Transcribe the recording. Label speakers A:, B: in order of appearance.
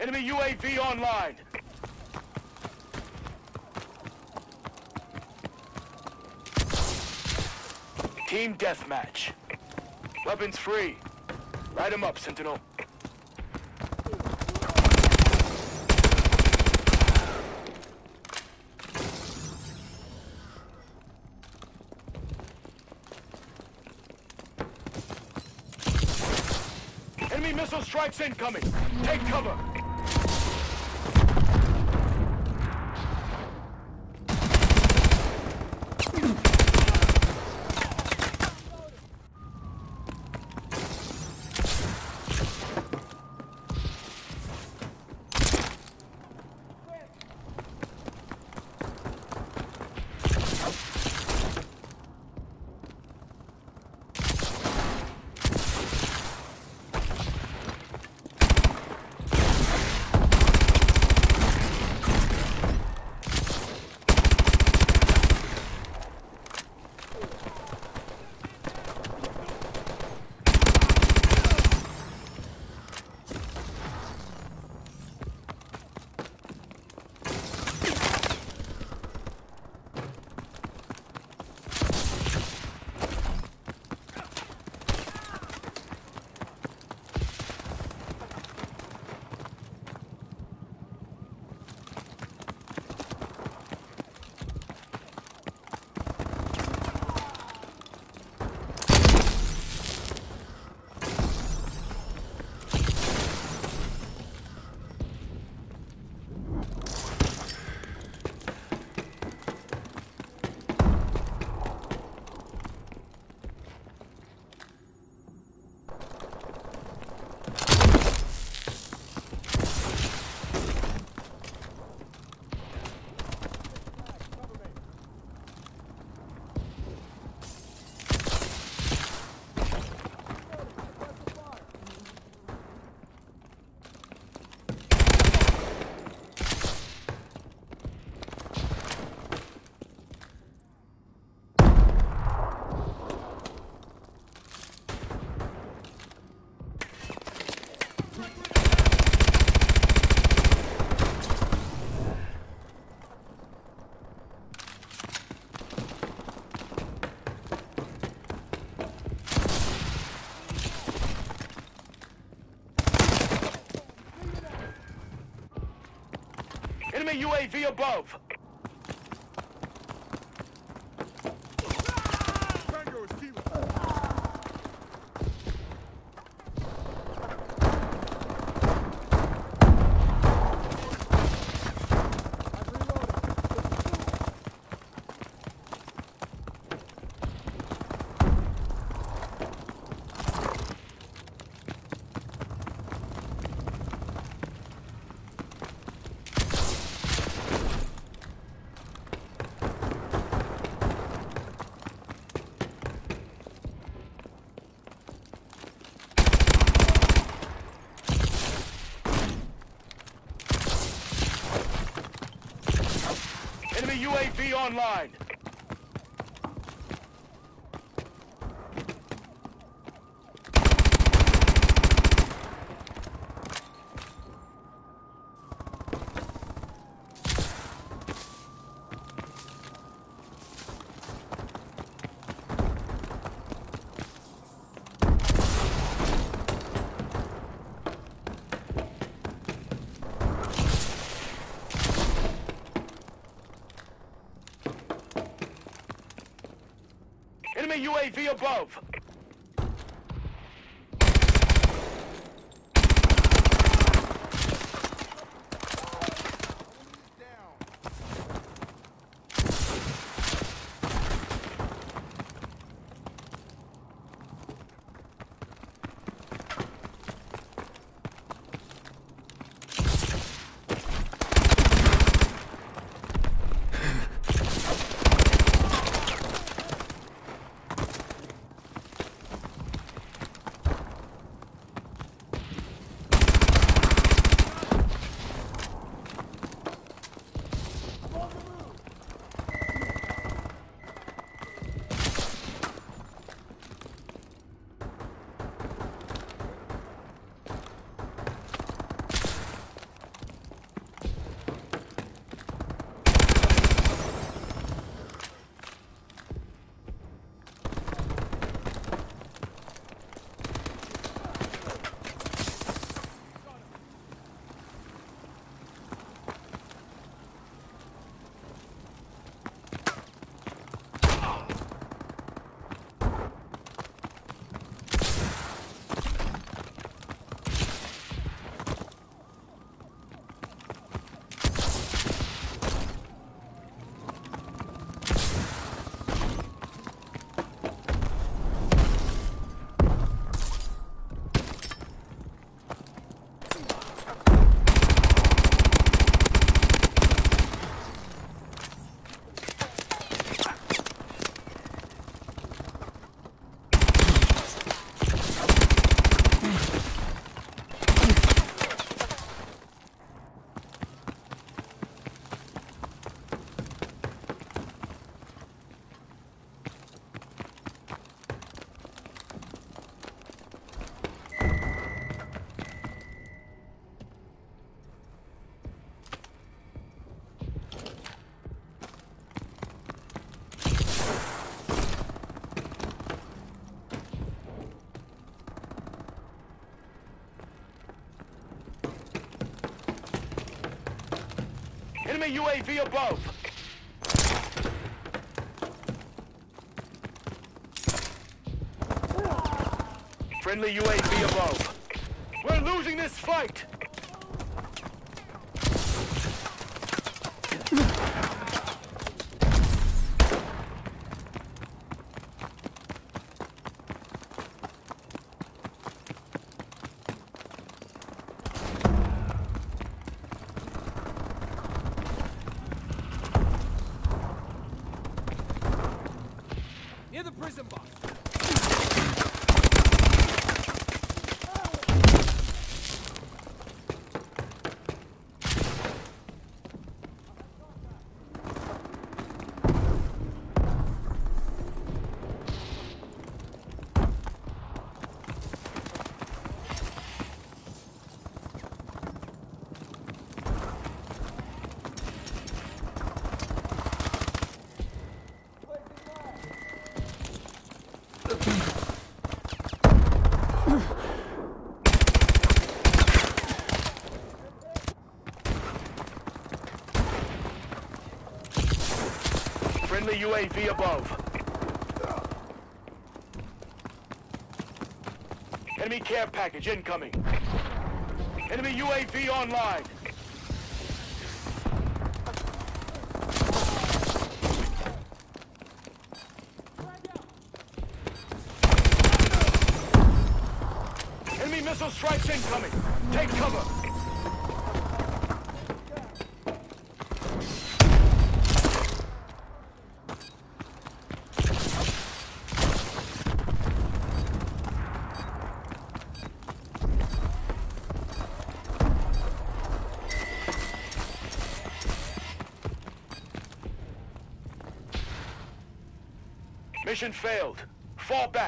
A: Enemy UAV online. Team deathmatch. Weapons free. Light 'em up, Sentinel. Enemy missile strikes incoming. Take cover. UAV above. Online. Enemy UAV above. UAV above. Friendly UAV above. We're losing this fight.
B: Prison box.
A: Friendly UAV above. Enemy care package incoming. Enemy UAV online. Enemy missile strikes incoming. Take cover. Mission failed. Fall back.